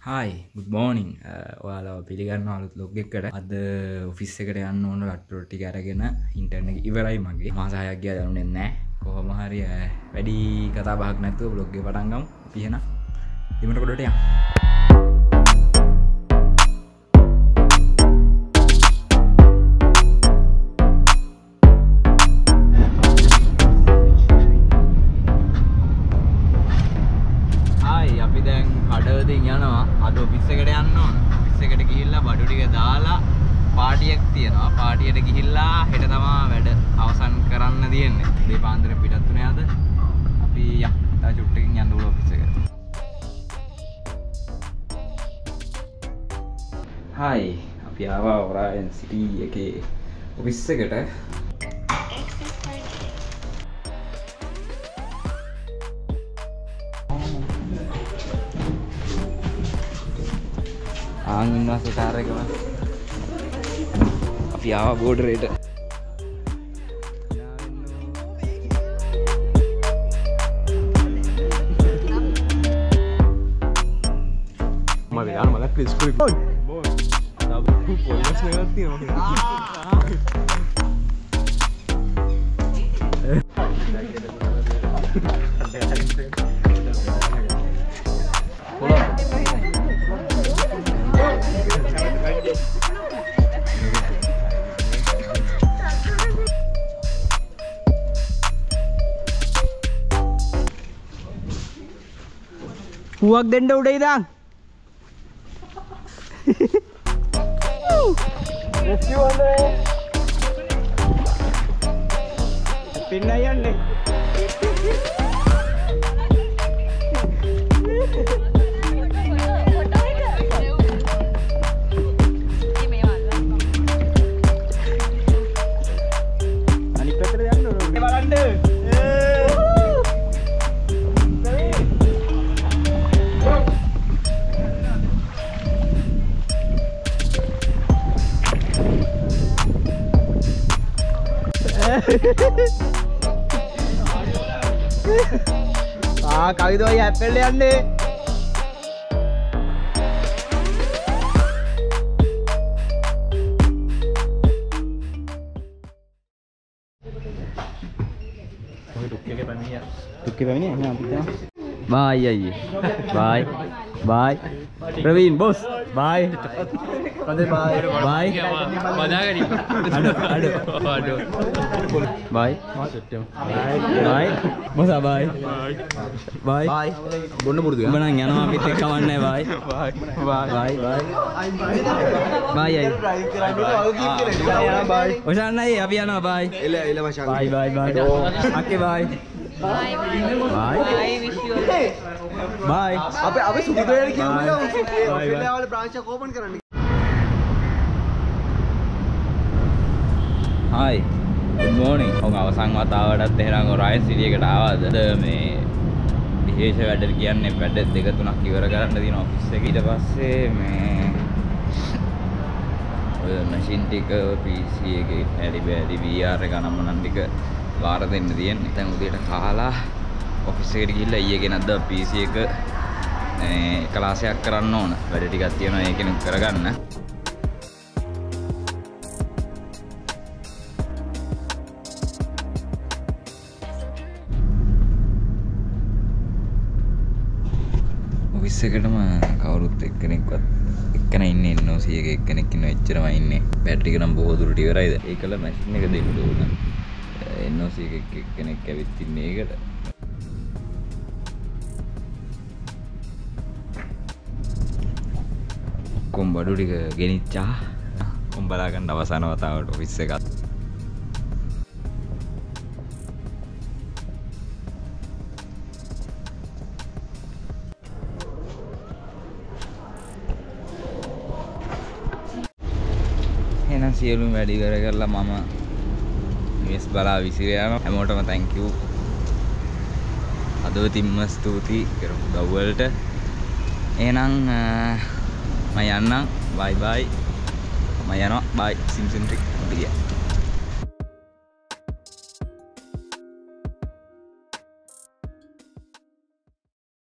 හයි ගුඩ්මෝනිින් uh, ඔයාලා පිළිගන්න අලුත් ලොග් එකට. අද ඔෆිස් එකට යන්න ඕන ලට්ටොටි අරගෙන ඉන්ටර්න ඉවරයි මගේ. මාසායක් ගිය දනුනෙ නෑ. කොහොම හරි uh, වැඩි කතා බහක් නැතුව බ්ලොග්ගේ පටන්ගම් පිහෙන ඉමට කොඩට අපි දැන් කඩවතින් යනවා අද ඔෆිස් එකට යන්න ඕන. ඔෆිස් එකට ගිහිල්ලා බඩු ටික දාලා පාටියක් තියෙනවා. පාටියට ගිහිල්ලා හෙට තමා වැඩ අවසන් කරන්න තියෙන්නේ. මේ පාන්දර පිටත් වුණේ අද. අපි යා තා චුට්ටකින් යන්න ඕන ඔෆිස් එකට. හායි අපි ආවා ඔරායන් සිටි එකේ ඔෆිස් එකට. ආන් ඉන්නවා සෙටාර එකම. අපි ආවා බෝඩරේට මගේ යාන මලක් ස්කුල් පොල් පොල්ස් එකක් තියෙනවා පුවක් දෙන්න උඩ ඉදන් පින්න යන්නේ ආ කවිදෝයි ඇපෙල්ල යන්නේ තුක්කේ පැමිණි එහෙනම් අපි යනවා බායි අයියේ bye bye Praveen boss bye කදේ bye? Bye. අඩු අඩු. අඩු බායි. බායි. මොසා බායි? බායි. බායි. බොන්න පුරුදු උඹ නම් යනවා අපිත් එක්ක කවන්නේ බායි. බායි. බායි. බායි. අයි බායි ඔෂාන් අයි අපි යනවා බායි. එල එල මචං. Bye bye bye. අක්කේ bye. Bye bye. අපේ අපේ සුදුදේට කිව්වේ බායි. බායි. ඔස්ට්‍රේලියාවල බ්‍රාන්ච් එක ඕපන් කරන්න හයි මෝනිින් ඔ අවසං වතාවටත් එහෙනම් රයින් සිරියකට ආවාද? මේ විශේෂ වැඩ කියන්නේ වැඩ දෙක තුනක් ඉවර කරන්න තින ඔෆිස් එක. ඊට පස්සේ මේ ඔය මැෂින් ටික PC එකේ ඇඩි බෑඩි VR එක නම් මොනන් ටික වාර දෙන්න තියෙන්නේ. දැන් උදේට කාලා ඔෆිස් එකට ගිහිල්ලා ඊයේ ගෙනද්ද PC එක මේ ක්ලාසයක් කරන්න ඕන. වැඩ ටිකක් තියෙනවා ඒකෙනුත් කරගන්න. එකටම කවුරුත් එක්කෙනෙක්වත් එක්කන ඉන්න එන්නෝසිය එක එක්කෙනෙක් ඉන්න එච්චරම ඉන්නේ. බැටරි එක නම් බොහෝ දුරට ඉවරයිද? ඒකල මැෂින් එක දෙන්න ඕන. එන්නෝසිය එක එක්කෙනෙක් ඇවිත් ඉන්නේ ඒකට. කොම් බඩු ටික ගෙනිච්චා. කොම් බලාගන්න අවසාන වතාවට ඔෆිස් එකත් එහෙනම් සියලුම වැඩි කර කරලා මම නිවෙස් බලා විසිර යනවා. හැමෝටම thank you. අදවතින්ම ස්තුතියි කරමු දව්වලට. එහෙනම් මම යන්නම්. බයි බයි මම යනවා. බයි සිම්සිම් ට්‍රික් ගියා